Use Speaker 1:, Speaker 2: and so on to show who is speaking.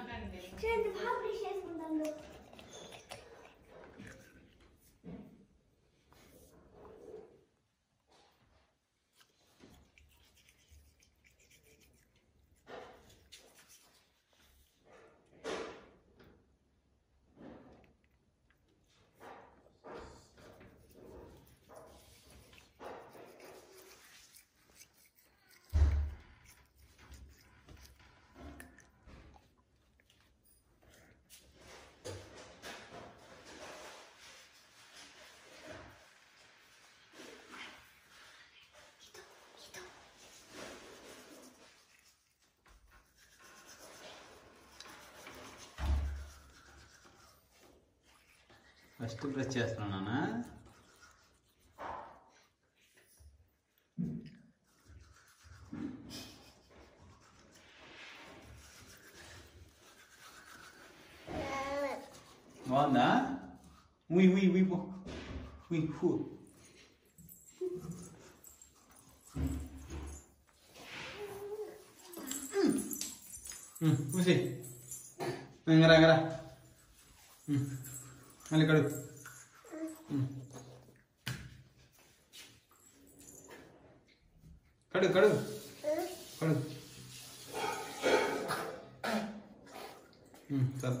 Speaker 1: చూడండి బాగా brush
Speaker 2: first brush చేస్తున్నానా బాగుందా ఉయ్ ఉయ్ ఉయ్ పో ఉయ్ హూ ఊసి ಅಲ್ಲಿ ಕಡು ಕಡು ಕಡು ಕಡು ಹ್ಞೂ ಸರ್